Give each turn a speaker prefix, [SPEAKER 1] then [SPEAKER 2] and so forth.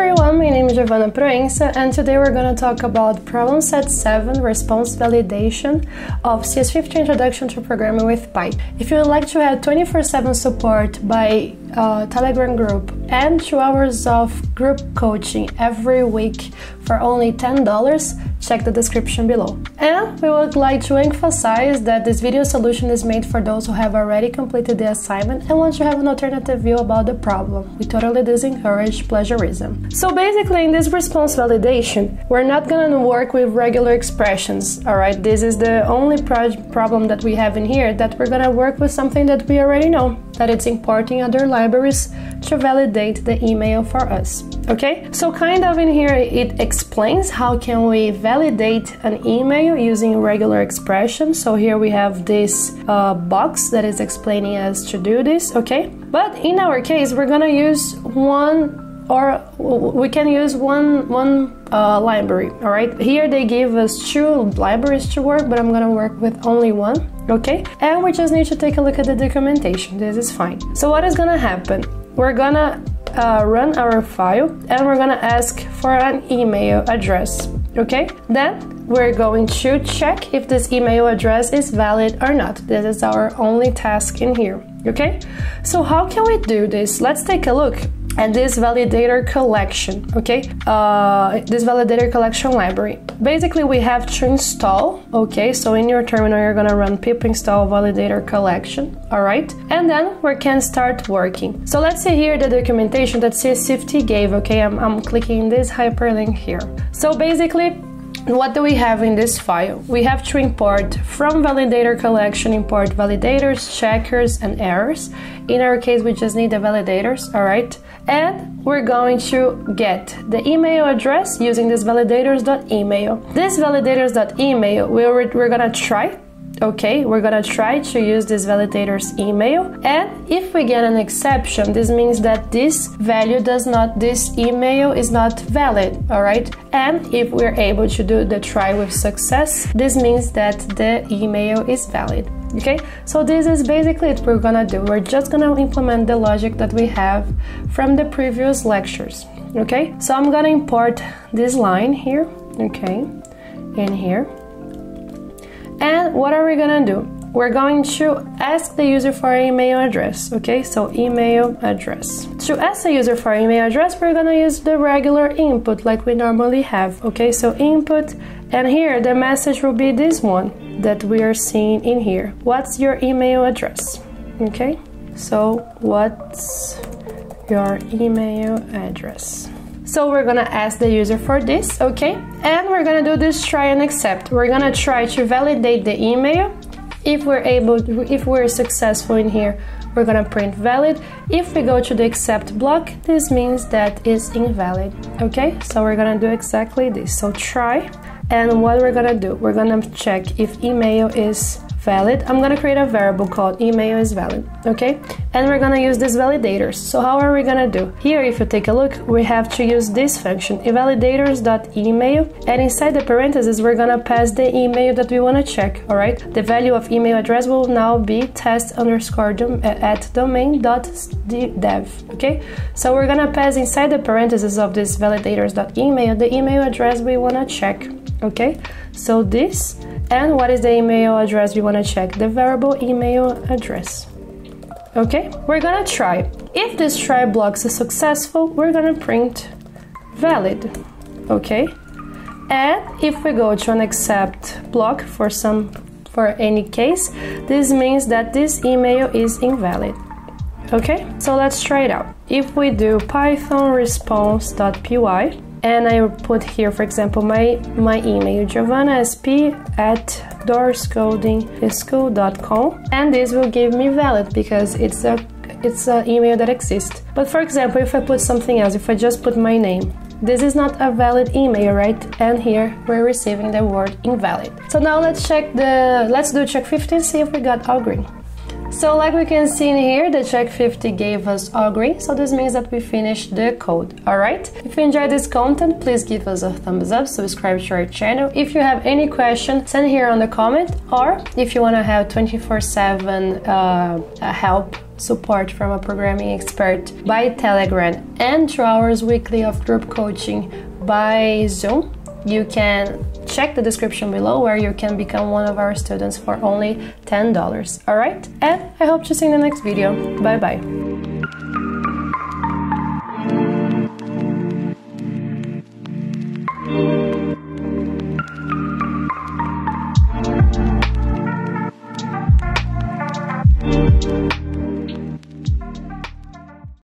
[SPEAKER 1] everyone, my name is Giovanna Proença and today we're going to talk about problem set 7 response validation of CS50 introduction to programming with Python. If you would like to have 24/7 support by uh, Telegram group and 2 hours of group coaching every week for only $10, check the description below. And we would like to emphasize that this video solution is made for those who have already completed the assignment and want to have an alternative view about the problem. We totally discourage plagiarism. So basically in this response validation, we're not gonna work with regular expressions, alright? This is the only pro problem that we have in here that we're gonna work with something that we already know, that it's importing other libraries to validate the email for us. Okay, so kind of in here it explains how can we validate an email using regular expressions. So here we have this uh, box that is explaining us to do this. Okay, but in our case we're gonna use one or we can use one one uh, library all right? Here they give us two libraries to work but i'm gonna work with only one okay? And we just need to take a look at the documentation. This is fine. So what is gonna happen? We're gonna uh, run our file and we're gonna ask for an email address okay? Then we're going to check if this email address is valid or not. This is our only task in here okay? So how can we do this? Let's take a look at this validator collection okay? Uh, this validator collection library. Basically we have to install okay? So in your terminal you're gonna run pip install validator collection all right? And then we can start working. So let's see here the documentation that CS50 gave okay? I'm, I'm clicking this hyperlink here. So basically what do we have in this file? We have to import from validator collection, import validators, checkers, and errors. In our case, we just need the validators, all right? And we're going to get the email address using this validators.email. This validators.email, we're, we're gonna try okay? We're gonna try to use this validator's email. And if we get an exception this means that this value does not this email is not valid all right? And if we're able to do the try with success this means that the email is valid okay? So this is basically it we're gonna do. We're just gonna implement the logic that we have from the previous lectures. Okay? So i'm gonna import this line here. Okay? In here. And what are we gonna do? We're going to ask the user for an email address, okay? So email address. To ask the user for email address, we're gonna use the regular input like we normally have, okay? So input, and here the message will be this one that we are seeing in here. What's your email address? Okay? So what's your email address? So we're gonna ask the user for this, okay? And we're gonna do this try and except. We're gonna try to validate the email. If we're able, if we're successful in here, we're gonna print valid. If we go to the except block, this means that is invalid, okay? So we're gonna do exactly this. So try, and what we're gonna do, we're gonna check if email is valid, I'm gonna create a variable called email is valid, okay? And we're gonna use these validators. So how are we gonna do? Here, if you take a look, we have to use this function, validators.email, and inside the parentheses, we're gonna pass the email that we wanna check, all right? The value of email address will now be test underscore dom uh, at domain.dev, okay? So we're gonna pass inside the parentheses of this validators.email the email address we wanna check, okay? So this and what is the email address we want to check? The variable email address. Okay, we're gonna try. If this try blocks is successful, we're gonna print valid. Okay, and if we go to an except block for some for any case, this means that this email is invalid. Okay, so let's try it out. If we do python response.py, and I put here, for example, my, my email, giovannasp at dorscodingschool.com, and this will give me valid because it's a it's an email that exists. But for example, if I put something else, if I just put my name, this is not a valid email, right? And here we're receiving the word invalid. So now let's check the, let's do check 50 see if we got all green. So like we can see in here, the check 50 gave us all green, so this means that we finished the code, alright? If you enjoyed this content, please give us a thumbs up, subscribe to our channel. If you have any question, send here on the comment, or if you want to have 24-7 uh, help support from a programming expert by Telegram and two hours weekly of group coaching by Zoom, you can check the description below where you can become one of our students for only $10. Alright? And I hope to see you in the next video. Bye bye.